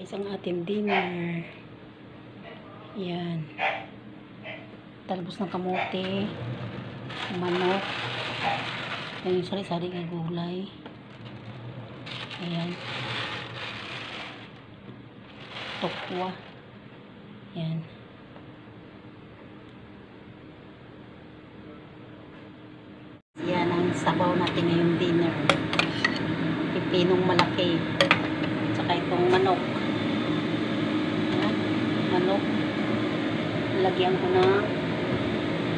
Guys, ang ating dinner. Yan. Talbos ng kamote. Manok. Yan yung sari-sari ng gulay. Ayan. Tokwa. Yan. Yan ang sabaw natin ngayong dinner. Pipinong malaki. Tsaka itong manok. Manok. Lagyan ko ng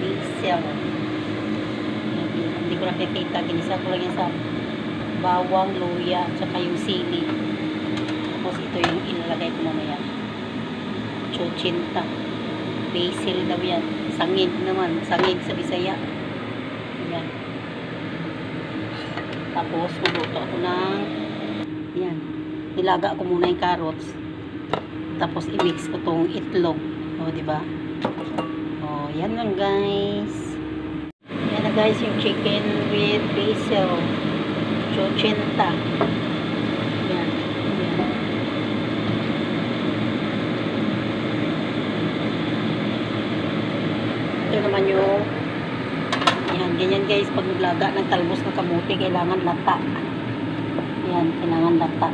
basil. Hindi ko nakikita. Ginisa ko lang yan sa bawang, luya, tsaka yung sili. Tapos ito yung ilalagay ko mamaya. Chuchinta. Basil daw yan. Sangid naman. Sangid sa Bisaya. Yan. Tapos, magluto ako ng yan. Nilaga ko muna yung carrots. Tapos, i-mix ko tong itlog. O, di ba? O, yan lang guys. Yan na guys yung chicken with basil. Chuchinta. Yan. Yan. Ito naman yung yan, ganyan guys, pag naglaga ng talbos ng kamuti, kailangan lata. Yan, kailangan lata.